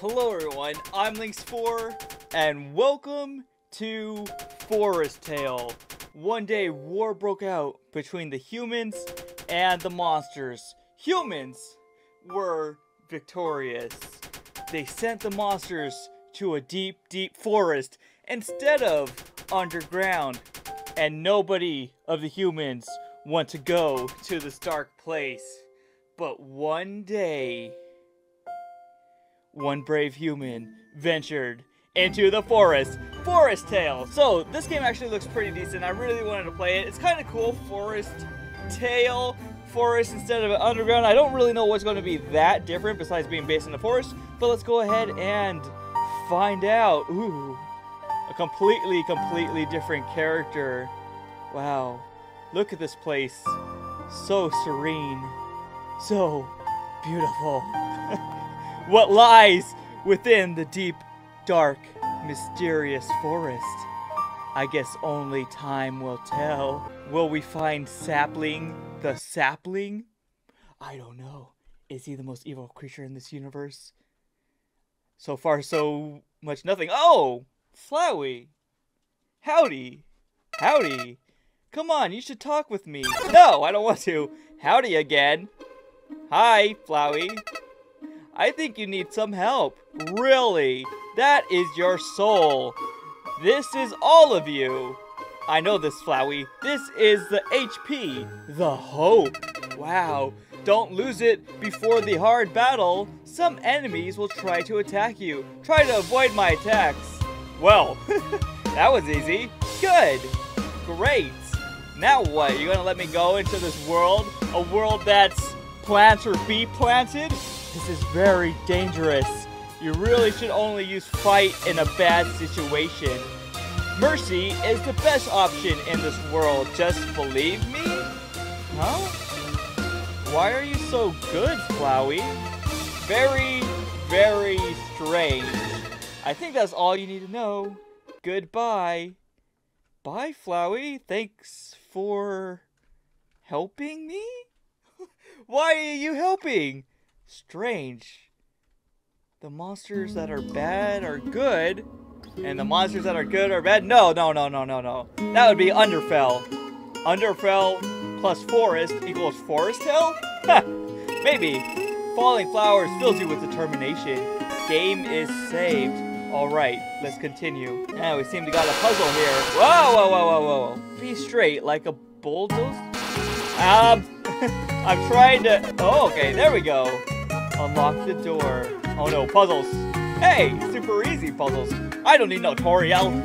Hello everyone, I'm LiNX 4, and welcome to Forest Tale. One day, war broke out between the humans and the monsters. Humans were victorious. They sent the monsters to a deep, deep forest instead of underground. And nobody of the humans want to go to this dark place. But one day one brave human ventured into the forest. Forest Tale. So this game actually looks pretty decent. I really wanted to play it. It's kind of cool. Forest Tale. Forest instead of underground. I don't really know what's going to be that different besides being based in the forest. But let's go ahead and find out. Ooh. A completely, completely different character. Wow. Look at this place. So serene. So beautiful. what lies within the deep, dark, mysterious forest. I guess only time will tell. Will we find Sapling the Sapling? I don't know. Is he the most evil creature in this universe? So far, so much nothing. Oh! Flowey! Howdy! Howdy! Come on, you should talk with me. No, I don't want to. Howdy again. Hi, Flowey. I think you need some help. Really? That is your soul. This is all of you. I know this, Flowey. This is the HP, the hope. Wow. Don't lose it before the hard battle. Some enemies will try to attack you. Try to avoid my attacks. Well, that was easy. Good. Great. Now what? You're gonna let me go into this world? A world that's plants or be planted? This is very dangerous. You really should only use fight in a bad situation. Mercy is the best option in this world. Just believe me? Huh? Why are you so good, Flowey? Very, very strange. I think that's all you need to know. Goodbye. Bye, Flowey. Thanks for helping me? Why are you helping? Strange. The monsters that are bad are good, and the monsters that are good are bad? No, no, no, no, no, no. That would be Underfell. Underfell plus Forest equals Forest Hill? Maybe. Falling Flowers fills you with determination. Game is saved. Alright, let's continue. Now we seem to got a puzzle here. Whoa, whoa, whoa, whoa, whoa. Be straight like a bulldozer? Um, I'm trying to... Oh, okay, there we go. Unlock the door. Oh no, puzzles. Hey, super easy puzzles. I don't need no Toriel.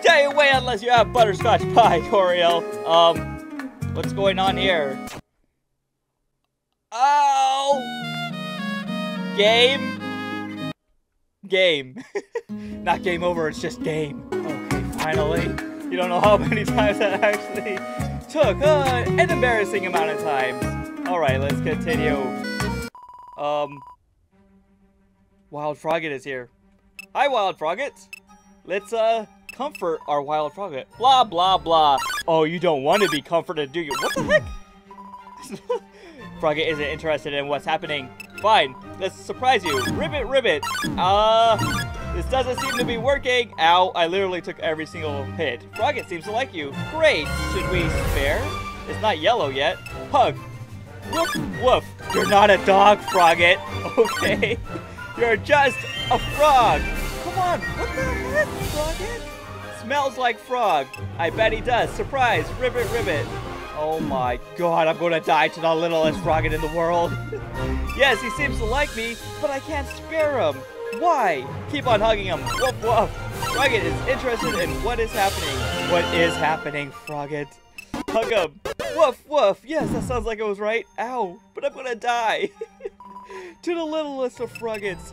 Stay away unless you have butterscotch pie, Toriel. Um, what's going on here? Oh! Game? Game. Not game over, it's just game. Okay, finally. You don't know how many times that actually took. Uh, an embarrassing amount of times. Alright, let's continue. Um, Wild Froggit is here. Hi, Wild Froggit. Let's, uh, comfort our Wild Froggit. Blah, blah, blah. Oh, you don't want to be comforted, do you? What the heck? Froggit isn't interested in what's happening. Fine, let's surprise you. Ribbit, ribbit. Uh, this doesn't seem to be working. Ow, I literally took every single hit. Froggit seems to like you. Great. Should we spare? It's not yellow yet. Hug. Woof, woof. You're not a dog, Froggit. Okay. You're just a frog. Come on. What the heck, Froggit? Smells like frog. I bet he does. Surprise. Ribbit, ribbit. Oh my god, I'm gonna die to the littlest Froggit in the world. yes, he seems to like me, but I can't spare him. Why? Keep on hugging him. Woof, woof. Froggit is interested in what is happening. What is happening, Froggit? Hug him. Woof, woof. Yes, that sounds like it was right. Ow, but I'm gonna die. to the littlest of Froggits.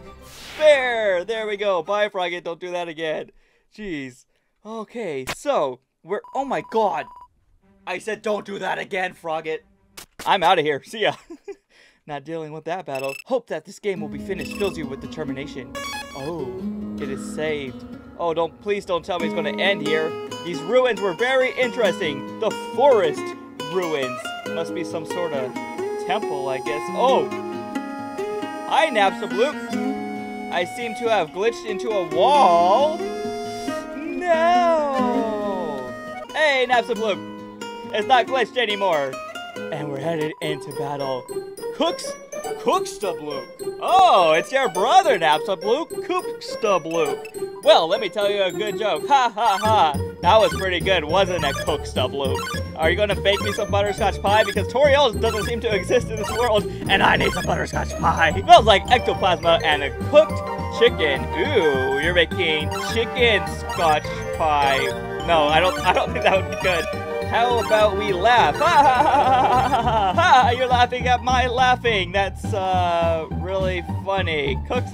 Bear! There we go. Bye, Froggit. Don't do that again. Jeez. Okay, so, we're... Oh my god. I said don't do that again, Froggit. I'm out of here. See ya. Not dealing with that battle. Hope that this game will be finished fills you with determination. Oh, it is saved. Oh, don't please don't tell me it's to end here. These ruins were very interesting. The forest ruins. Must be some sort of temple, I guess. Oh! Hi, Napstablook. I seem to have glitched into a wall. No! Hey, Napstablook! It's not glitched anymore. And we're headed into battle. Cooks Cookstablook. Oh, it's your brother, Napstablook, Cookstablook. Well, let me tell you a good joke. Ha ha ha. That was pretty good, wasn't it, Cookstablook? Are you gonna bake me some butterscotch pie? Because Toriel doesn't seem to exist in this world, and I need some butterscotch pie. It smells like ectoplasma and a cooked chicken. Ooh, you're making chicken scotch pie. No, I don't I don't think that would be good. How about we laugh? Ha ha ha ha ha ha! You're laughing at my laughing. That's uh really funny. Cooks,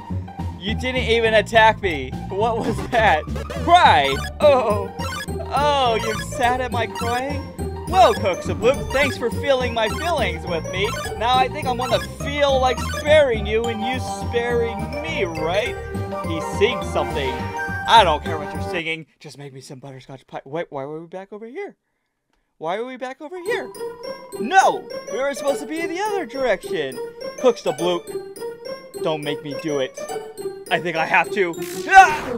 you didn't even attack me. What was that? Cry! Oh, oh, you're sad at my crying? Well, Cookstablook, thanks for feeling my feelings with me. Now I think I'm gonna feel like sparing you and you sparing me, right? He sings something. I don't care what you're singing. Just make me some butterscotch pie. Wait, why were we back over here? Why are we back over here? No! We were supposed to be in the other direction. Cookstablook, don't make me do it. I think I have to. Ah!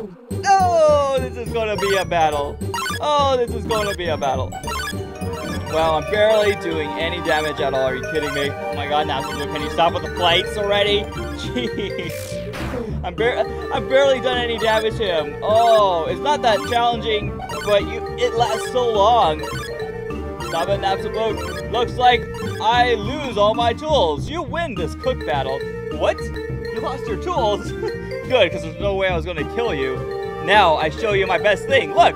Oh, this is gonna be a battle. Oh, this is gonna be a battle. Well, I'm barely doing any damage at all. Are you kidding me? Oh my god, now can you stop with the plates already? Jeez. I'm, bar I'm barely done any damage to him. Oh, it's not that challenging, but you it lasts so long. Stop it, Napstablook. Looks like I lose all my tools. You win this cook battle. What? You lost your tools? Good, because there's no way I was going to kill you. Now I show you my best thing. Look,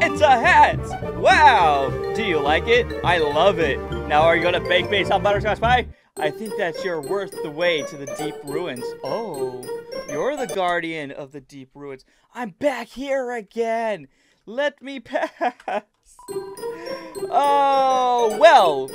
it's a hat! Wow! Do you like it? I love it. Now are you gonna bake me some butterscotch pie? I think that you're worth the way to the deep ruins. Oh, you're the guardian of the deep ruins. I'm back here again. Let me pass. Oh, well,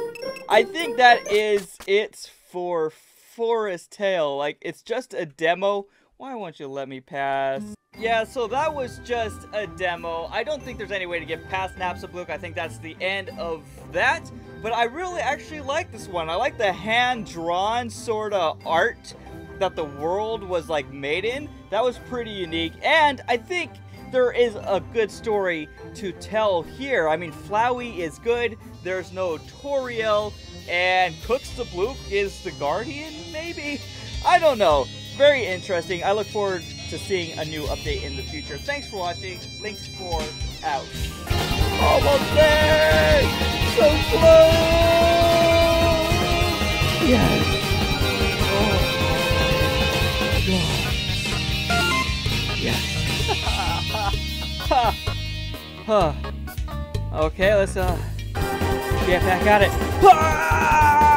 I think that is it for Forest Tale. Like, it's just a demo. Why won't you let me pass? Yeah, so that was just a demo. I don't think there's any way to get past Napstablook. I think that's the end of that. But I really actually like this one. I like the hand-drawn sort of art that the world was like made in. That was pretty unique. And I think there is a good story to tell here. I mean, Flowey is good. There's no Toriel. And Cookstablook is the guardian, maybe? I don't know. Very interesting. I look forward to seeing a new update in the future. Thanks for watching. LiNX 4 out. Almost there! So close! Yes! Oh, yes! okay, let's uh get back at it. Ah!